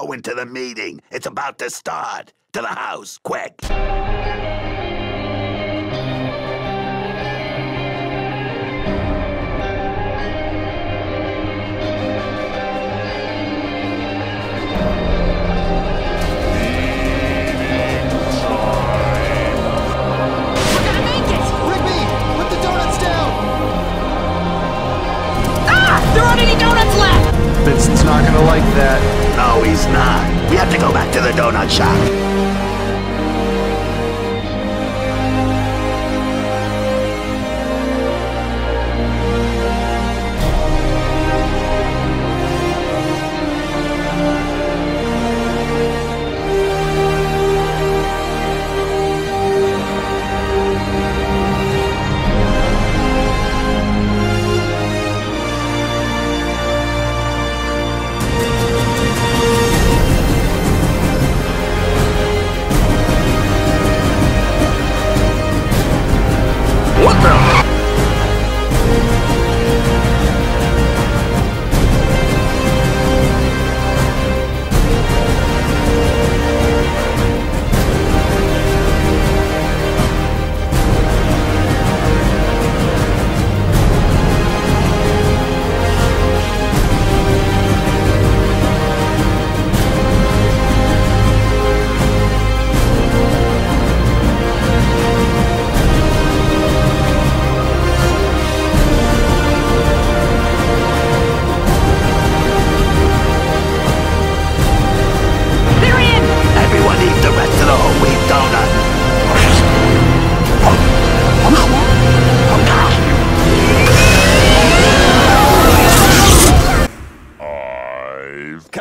go into the meeting. It's about to start. To the house, quick. We're gonna make it! Rigby, put the donuts down! Ah! There aren't any donuts left! Vincent's not gonna like that. No, he's not. We have to go back to the donut shop.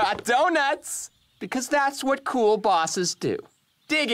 Got donuts! Because that's what cool bosses do. Dig it!